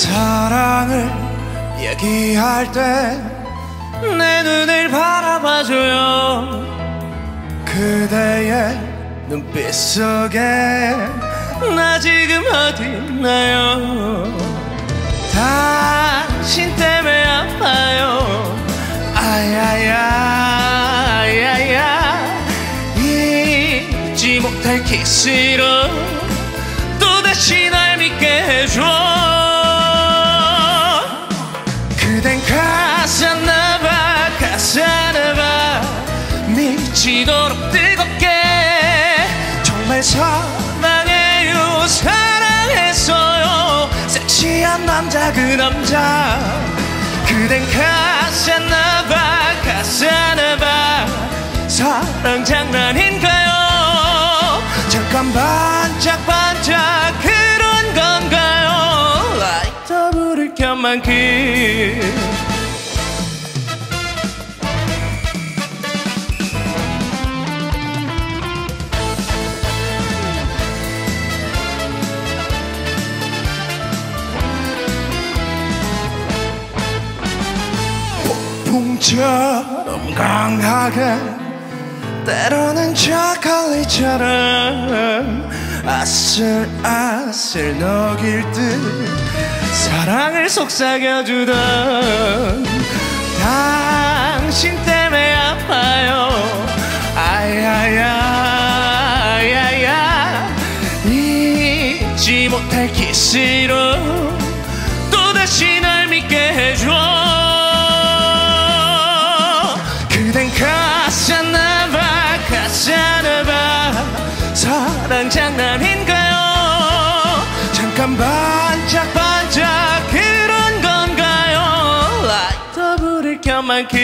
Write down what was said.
사랑을 얘기할 때 내 눈을 바라봐줘요. 그대의 눈빛 속에 나 지금 어디 있나요? 당신 때문에 아파요. 아야야 아야야. 잊지 못할 키스로 또다시 날 믿게 해줘 미치도록 뜨겁게 정말 사랑해요 사랑했어요. 섹시한 남자 그 남자. 그댄 가사나봐 가사나봐. 사랑 장난인가요. 잠깐 반짝반짝 그런 건가요? 라이터 불을 켜만큼 폭풍처럼 강하게 때로는 초콜릿처럼 아슬아슬 녹일 듯 사랑을 속삭여주던 당신 때문에 아파요. 아야야 아야야 잊지 못할 키스로 장난인가요? 잠깐 반짝반짝 그런 건가요? 라이터 불을 켜만큼